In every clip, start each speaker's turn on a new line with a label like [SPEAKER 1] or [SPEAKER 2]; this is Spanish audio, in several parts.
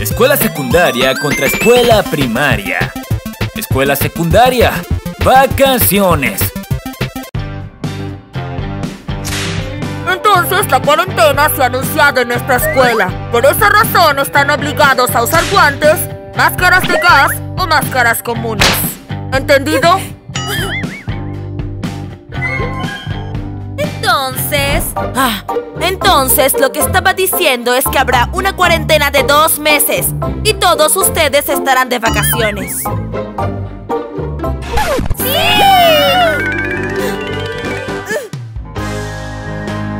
[SPEAKER 1] Escuela secundaria contra escuela primaria. Escuela secundaria. Vacaciones.
[SPEAKER 2] Entonces la cuarentena se ha anunciado en nuestra escuela. Por esa razón están obligados a usar guantes, máscaras de gas o máscaras comunes. ¿Entendido?
[SPEAKER 3] Entonces... Ah, entonces lo que estaba diciendo es que habrá una cuarentena de dos meses y todos ustedes estarán de vacaciones.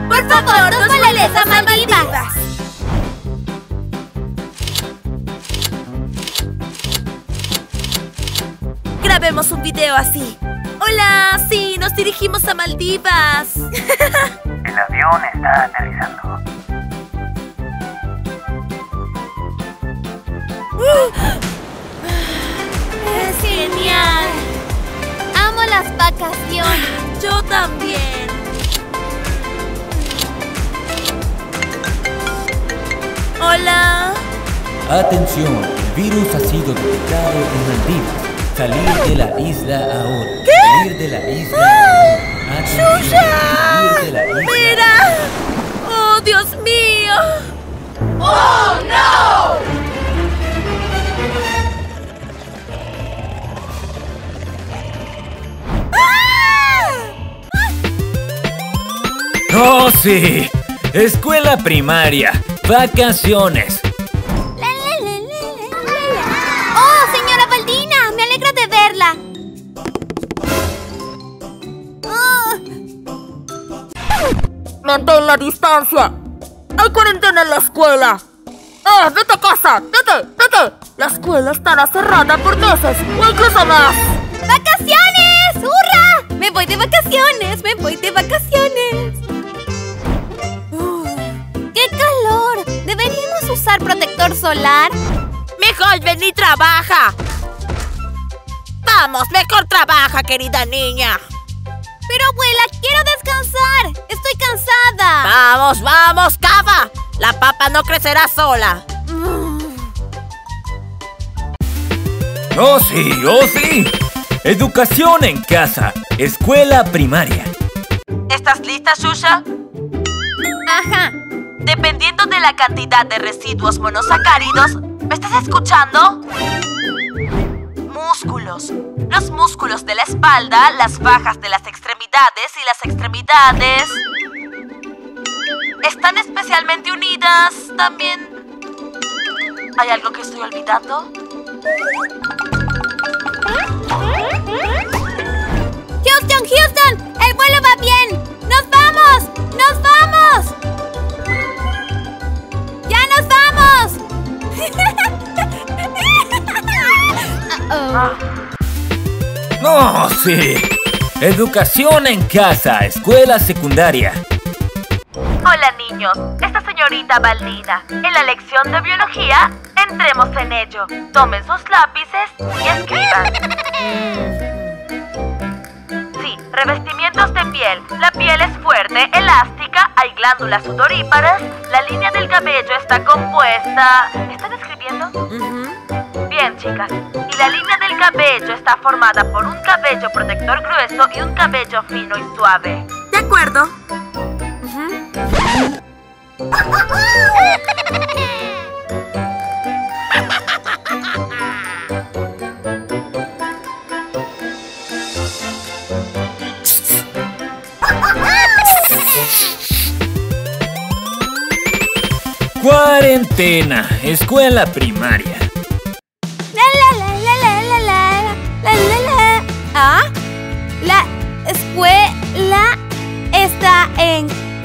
[SPEAKER 4] Por favor, dos bailes a Maldivas.
[SPEAKER 3] Grabemos un video así. Hola, sí, nos dirigimos a Maldivas.
[SPEAKER 5] Avión está aterrizando.
[SPEAKER 4] Es genial. Amo las vacaciones.
[SPEAKER 3] Yo también. Hola.
[SPEAKER 1] Atención, el virus ha sido detectado en Maldivas. Salir de la isla ahora.
[SPEAKER 3] ¿Qué?
[SPEAKER 1] Salir de la isla ahora. ¡Yuya!
[SPEAKER 3] ¡Mira! ¡Oh, Dios mío!
[SPEAKER 1] ¡Oh, no! ¡Ah!
[SPEAKER 4] ¡Oh, sí! Escuela primaria.
[SPEAKER 2] Vacaciones. La distancia. Hay cuarentena en la escuela. ¡Eh, vete a casa! ¡Vete! ¡Vete! La escuela estará cerrada por meses o incluso más.
[SPEAKER 4] ¡Vacaciones! ¡Hurra! Me voy de vacaciones, me voy de vacaciones. ¡Qué calor! ¿Deberíamos usar protector solar?
[SPEAKER 3] Mejor ven y trabaja. Vamos, mejor trabaja, querida niña.
[SPEAKER 4] Pero abuela, quiero descansar. Estoy cansada.
[SPEAKER 3] Vamos, vamos, cava. La papa no crecerá sola.
[SPEAKER 1] ¡Oh, sí! ¡Oh, sí! Educación en casa. Escuela primaria.
[SPEAKER 3] ¿Estás lista, Shusha?
[SPEAKER 4] Ajá.
[SPEAKER 3] Dependiendo de la cantidad de residuos monosacáridos, ¿me estás escuchando? Los músculos de la espalda, las bajas de las extremidades y las extremidades están especialmente unidas también. ¿Hay algo que estoy olvidando?
[SPEAKER 4] Houston, Houston,
[SPEAKER 1] sí! Educación en casa. Escuela secundaria.
[SPEAKER 3] Hola niños, esta señorita Baldina. En la lección de biología, entremos en ello. Tomen sus lápices y escriban. Sí, revestimientos de piel. La piel es fuerte, elástica, hay glándulas sudoríparas, la línea del cabello está compuesta... ¿Están escribiendo? Bien, chicas. Y la línea del cabello está formada por un cabello protector grueso y un cabello fino y suave.
[SPEAKER 2] De acuerdo.
[SPEAKER 1] Cuarentena. Escuela primaria.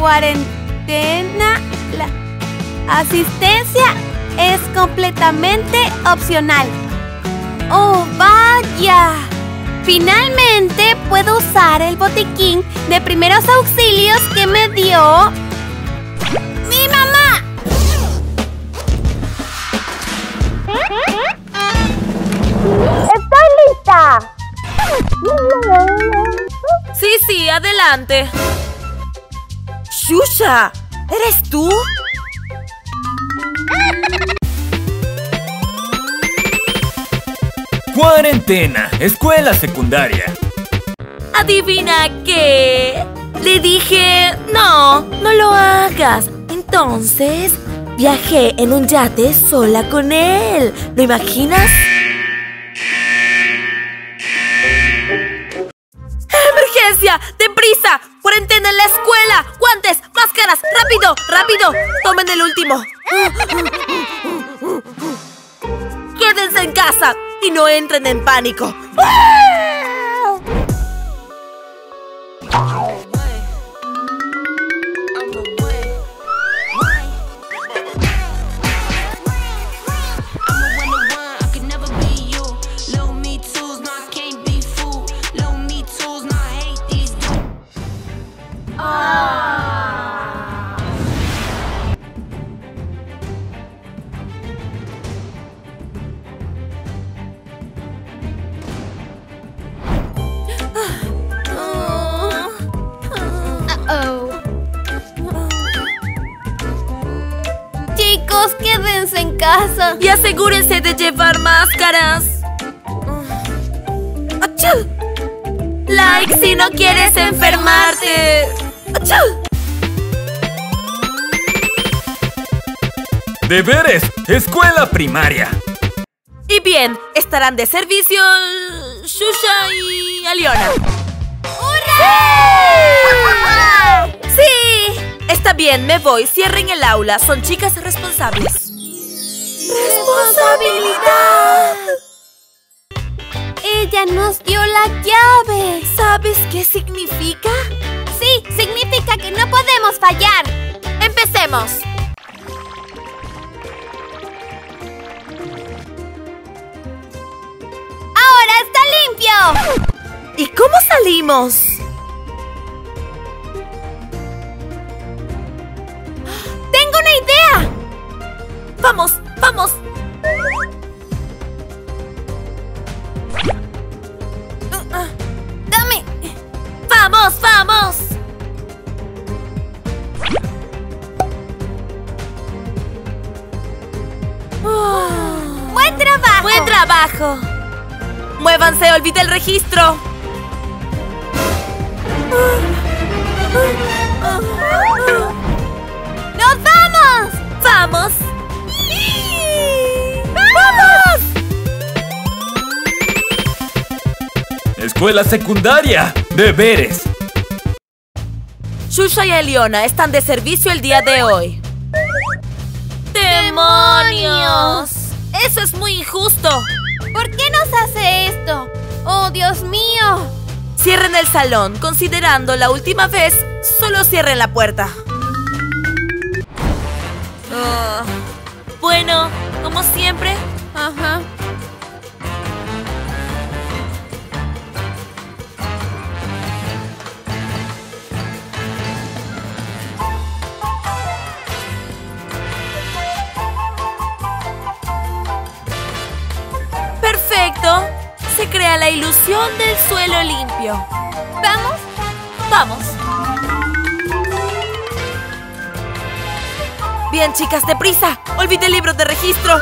[SPEAKER 4] Cuarentena. La asistencia es completamente opcional. ¡Oh, vaya! Finalmente puedo usar el botiquín de primeros auxilios que me dio mi mamá. ¡Estoy lista!
[SPEAKER 3] Sí, sí, adelante. ¡Shusha! ¿Eres tú?
[SPEAKER 1] Cuarentena, escuela secundaria.
[SPEAKER 3] ¿Adivina qué? Le dije, no, no lo hagas. Entonces, viajé en un yate sola con él. ¿Lo imaginas? ¡Emergencia! ¡Deprisa! ¡Cuarentena en la escuela! ¡Guantes! ¡Máscaras! ¡Rápido! ¡Rápido! ¡Tomen el último! ¡Quédense en casa! Y no entren en pánico.
[SPEAKER 6] I'ma
[SPEAKER 3] Y asegúrense de llevar máscaras. ¡Achú! Like si no quieres enfermarte. ¡Achú!
[SPEAKER 1] Deberes, escuela primaria.
[SPEAKER 3] Y bien, estarán de servicio Shusha y Aliona. ¡Sí! Está bien, me voy. Cierren el aula. Son chicas responsables. ¡Responsabilidad!
[SPEAKER 4] Ella nos dio la llave.
[SPEAKER 3] ¿Sabes qué significa?
[SPEAKER 4] Sí, significa que no podemos fallar.
[SPEAKER 3] ¡Empecemos!
[SPEAKER 4] ¡Ahora está limpio!
[SPEAKER 3] ¿Y cómo salimos?
[SPEAKER 4] Trabajo!
[SPEAKER 3] ¡Muévanse! ¡Olvide el registro!
[SPEAKER 4] ¡Nos vamos!
[SPEAKER 3] ¡Vamos! ¡Vamos!
[SPEAKER 1] Escuela secundaria. Deberes.
[SPEAKER 3] Shusha y Eliona están de servicio el día de hoy. ¡Demonios! ¡Eso es muy injusto!
[SPEAKER 4] ¿Por qué nos hace esto? ¡Oh, Dios mío!
[SPEAKER 3] Cierren el salón. Considerando la última vez, solo cierren la puerta. Ah, bueno, como siempre.
[SPEAKER 4] Ajá.
[SPEAKER 3] Ilusión del suelo limpio.
[SPEAKER 4] ¿Vamos?
[SPEAKER 3] Vamos. Bien, chicas, deprisa. Olvide el libro de registro.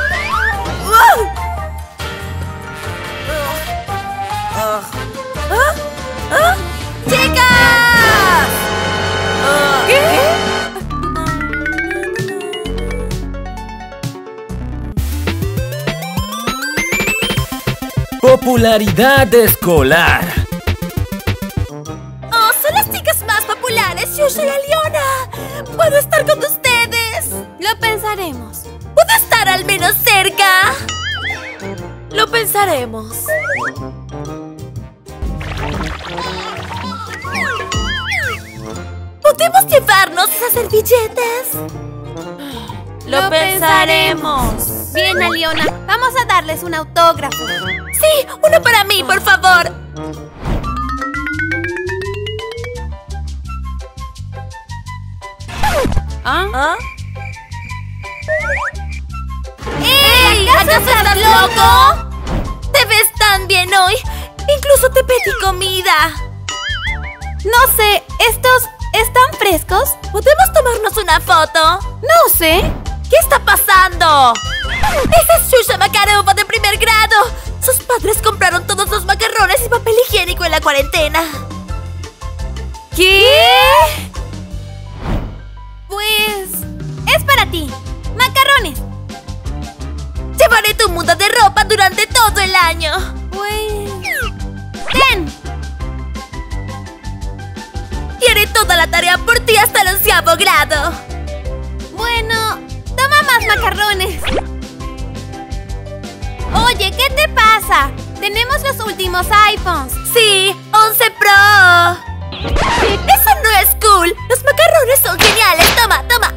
[SPEAKER 1] Popularidad escolar.
[SPEAKER 3] ¡Oh, son las chicas más populares, Shusha y Aliona! ¿Puedo estar con ustedes?
[SPEAKER 4] Lo pensaremos.
[SPEAKER 3] ¿Puedo estar al menos cerca? Lo pensaremos. ¿Podemos llevarnos esas servilletas? Lo, pensaremos.
[SPEAKER 4] Bien, Aliona, vamos a darles un autógrafo.
[SPEAKER 3] Sí, uno para mí, por favor.
[SPEAKER 4] ¿Ah?
[SPEAKER 3] ¿Ah?
[SPEAKER 4] ¡Ey!
[SPEAKER 3] ¿Acaso estás loco? Te ves tan bien hoy. Incluso te pedí comida.
[SPEAKER 4] No sé, ¿estos están frescos?
[SPEAKER 3] ¿Podemos tomarnos una foto?
[SPEAKER 4] No sé.
[SPEAKER 3] ¿Qué está pasando? ¡Esa es Shusha Makarova de primer grado! Sus padres compraron todos los macarrones y papel higiénico en la cuarentena.
[SPEAKER 4] ¿Qué? Pues... es para ti. Macarrones.
[SPEAKER 3] Llevaré tu muda de ropa durante todo el año.
[SPEAKER 4] Pues... Ten.
[SPEAKER 3] Y haré toda la tarea por ti hasta el onceavo grado.
[SPEAKER 4] Bueno, toma más macarrones. Oye, ¿qué te pasa? Tenemos los últimos iPhones.
[SPEAKER 3] Sí, 11 Pro. Eso no es cool. Los macarrones son geniales. Toma, toma.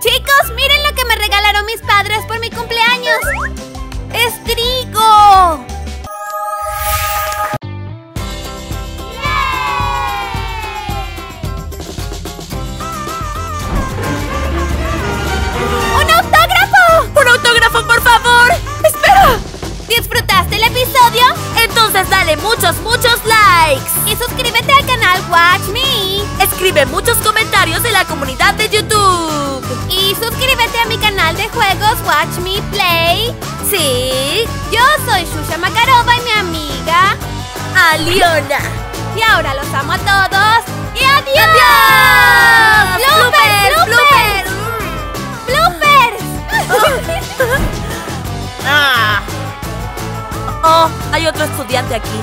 [SPEAKER 4] Chicos, miren lo que me regalaron mis padres por mi cumpleaños. ¡Es trigo! ¡Un autógrafo,
[SPEAKER 3] por favor! ¡Espera!
[SPEAKER 4] ¿Disfrutaste el episodio?
[SPEAKER 3] Entonces dale muchos, muchos likes.
[SPEAKER 4] Y suscríbete al canal Watch Me.
[SPEAKER 3] Escribe muchos comentarios en la comunidad de YouTube.
[SPEAKER 4] Y suscríbete a mi canal de juegos Watch Me Play.
[SPEAKER 3] Sí.
[SPEAKER 4] Yo soy Shusha Makarova y mi amiga.
[SPEAKER 3] Aliona.
[SPEAKER 4] Y ahora los amo a todos. ¡Y adiós!
[SPEAKER 3] ¡Adiós! Oh, hay otro estudiante aquí.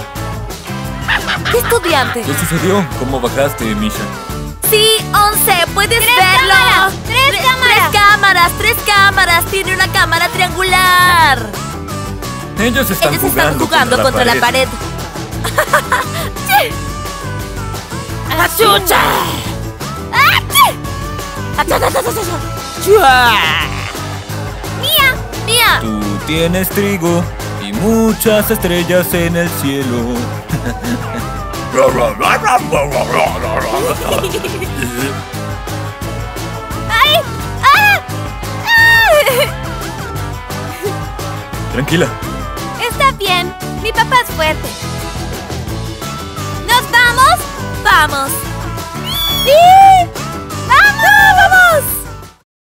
[SPEAKER 3] ¿Qué estudiante?
[SPEAKER 7] ¿Qué sucedió? ¿Cómo bajaste, Misha?
[SPEAKER 3] Sí, 11, puedes
[SPEAKER 4] ¡Tres
[SPEAKER 3] verlo.
[SPEAKER 4] cámaras! ¡Tres
[SPEAKER 3] Tre-
[SPEAKER 4] cámaras!
[SPEAKER 3] Tres cámaras, tres cámaras. Tiene una cámara triangular.
[SPEAKER 7] Ellos están
[SPEAKER 3] Ellos
[SPEAKER 7] jugando,
[SPEAKER 3] están jugando contra, la pared. ¡Achucha! ¡Mía! ¡Mía!
[SPEAKER 7] Tú tienes trigo muchas estrellas en el cielo.
[SPEAKER 4] ¡Ay! ¡Ah! ¡Ah!
[SPEAKER 7] Tranquila.
[SPEAKER 4] Está bien. Mi papá es fuerte. ¿Nos vamos?
[SPEAKER 3] ¡Vamos!
[SPEAKER 4] ¡Sí!